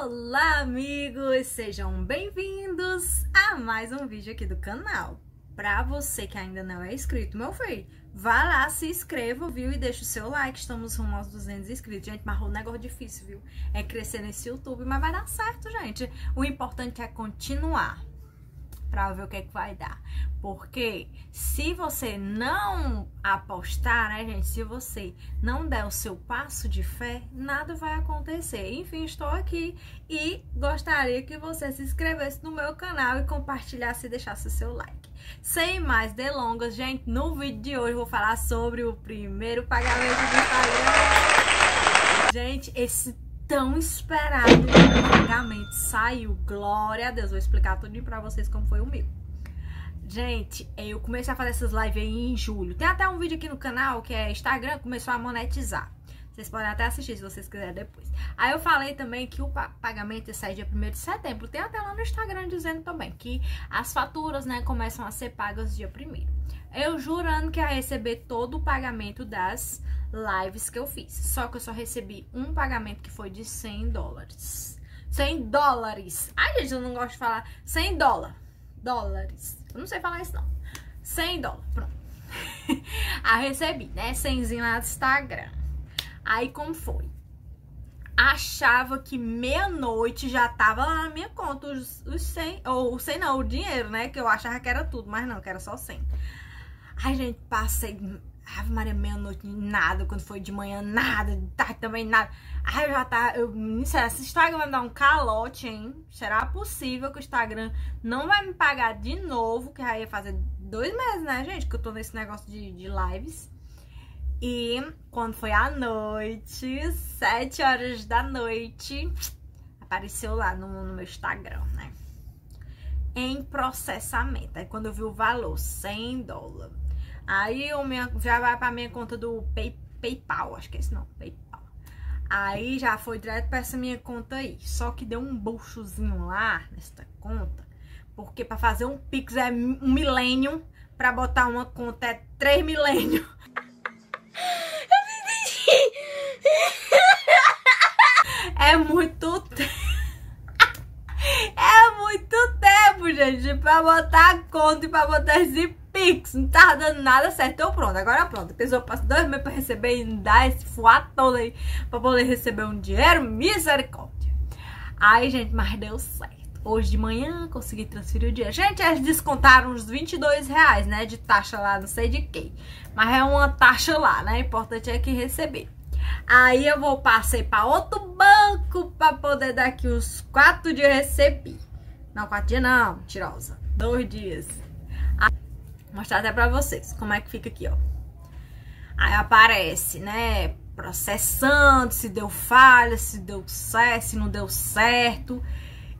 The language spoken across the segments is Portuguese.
Olá, amigos! Sejam bem-vindos a mais um vídeo aqui do canal. Pra você que ainda não é inscrito, meu filho, vá lá, se inscreva, viu? E deixa o seu like, estamos rumo aos 200 inscritos. Gente, mas o negócio difícil, viu? É crescer nesse YouTube, mas vai dar certo, gente. O importante é continuar para ver o que, é que vai dar. Porque se você não apostar, né, gente? Se você não der o seu passo de fé, nada vai acontecer. Enfim, estou aqui e gostaria que você se inscrevesse no meu canal e compartilhasse e deixasse o seu like. Sem mais delongas, gente, no vídeo de hoje eu vou falar sobre o primeiro pagamento do Instagram. Gente, esse tão esperado pagamento saiu. Glória a Deus. Vou explicar tudo pra vocês como foi o meu. Gente, eu comecei a fazer essas lives aí em julho. Tem até um vídeo aqui no canal que é Instagram começou a monetizar. Vocês podem até assistir se vocês quiserem depois. Aí eu falei também que o pagamento ia sair dia 1 de setembro. Tem até lá no Instagram dizendo também que as faturas, né, começam a ser pagas dia 1 Eu jurando que ia receber todo o pagamento das lives que eu fiz. Só que eu só recebi um pagamento que foi de 100 dólares. 100 dólares. Ai, gente, eu não gosto de falar 100 dólares. Dólares. Eu não sei falar isso, não. 100 dólares. Pronto. Aí recebi, né? 100 lá no Instagram. Aí como foi? Achava que meia-noite já tava lá na minha conta os, os 100, ou 100 não, o dinheiro, né? Que eu achava que era tudo, mas não, que era só 100. Ai, gente, passei Ave Maria, meia-noite, nada. Quando foi de manhã, nada. De tarde também, nada. Ai, eu já tá. Eu, será esse Instagram vai me dar um calote, hein? Será possível que o Instagram não vai me pagar de novo? Que já ia fazer dois meses, né, gente? Que eu tô nesse negócio de, de lives. E quando foi à noite, sete horas da noite, apareceu lá no, no meu Instagram, né? Em processamento. Aí quando eu vi o valor, 100 dólares. Aí o minha, já vai pra minha conta do Pay, PayPal, acho que é esse não, PayPal. Aí já foi direto pra essa minha conta aí. Só que deu um buchozinho lá nesta conta. Porque pra fazer um Pix é um milênio. Pra botar uma conta é três milênios. É muito. É muito tempo, gente, pra botar a conta e pra botar esse Pix, não tava dando nada certo. Então pronto, agora pronto. A pessoa passa dois meses pra receber e dá esse fuá aí pra poder receber um dinheiro. Misericórdia. Aí, gente, mas deu certo. Hoje de manhã consegui transferir o dinheiro. Gente, eles descontaram uns 22 reais, né? De taxa lá, não sei de quem. Mas é uma taxa lá, né? O importante é que receber. Aí eu vou passei para outro banco para poder dar aqui uns quatro dias recebi. Não, quatro dias não, mentirosa. Dois dias. Vou mostrar até pra vocês como é que fica aqui, ó. Aí aparece, né? Processando, se deu falha, se deu certo, se não deu certo.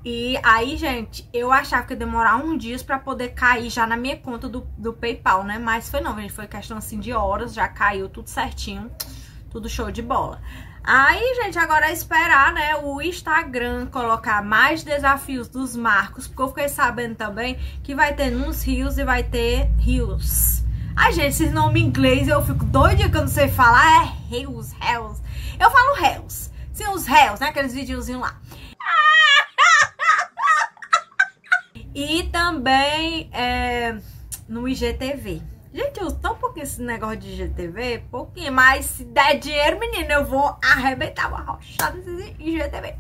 E aí, gente, eu achava que ia demorar um dias pra poder cair já na minha conta do, do PayPal, né? Mas foi não, gente. Foi questão assim de horas, já caiu tudo certinho. Tudo show de bola. Aí, gente, agora é esperar, né, o Instagram colocar mais desafios dos marcos, porque eu fiquei sabendo também que vai ter nos rios e vai ter rios. Ai, gente, esses nomes em inglês eu fico doida que eu não sei falar, é rios, réus. Eu falo réus. Sim, os réus, né, aqueles videozinhos lá. E também é, no IGTV. Gente, eu tô um pouquinho esse negócio de GTV, pouquinho, mas se der dinheiro, menina, eu vou arrebentar uma rochada em GTV.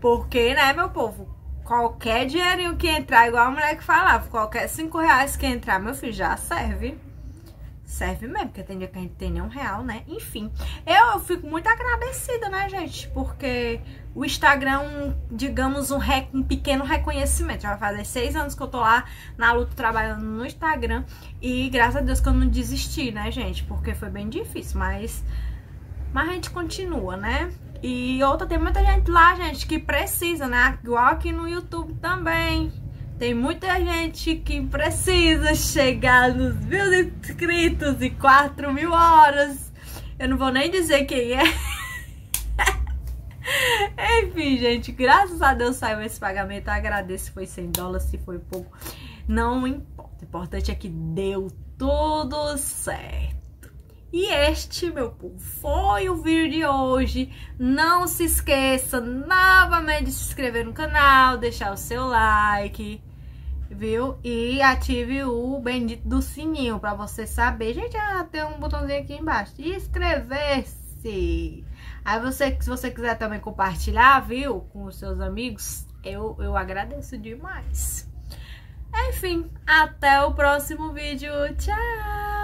Porque, né, meu povo, qualquer dinheirinho que entrar, igual a mulher que falava, qualquer cinco reais que entrar, meu filho, já serve serve mesmo, porque tem dia que a gente tem nem um real, né? Enfim, eu, eu fico muito agradecida, né, gente? Porque o Instagram, digamos, um, rec, um pequeno reconhecimento. Já vai fazer seis anos que eu tô lá na luta trabalhando no Instagram. E graças a Deus que eu não desisti, né, gente? Porque foi bem difícil, mas, mas a gente continua, né? E outra, tem muita gente lá, gente, que precisa, né? Igual aqui no YouTube também. Tem muita gente que precisa chegar nos mil inscritos e quatro mil horas. Eu não vou nem dizer quem é. Enfim, gente, graças a Deus saiu esse pagamento. Eu agradeço se foi 100 dólares, se foi pouco. Não importa. O importante é que deu tudo certo. E este, meu povo, foi o vídeo de hoje. Não se esqueça novamente de se inscrever no canal, deixar o seu like, viu? E ative o bendito do sininho para você saber. Gente, já tem um botãozinho aqui embaixo. Inscrever-se. Aí você, se você quiser também compartilhar, viu, com os seus amigos, eu, eu agradeço demais. Enfim, até o próximo vídeo. Tchau!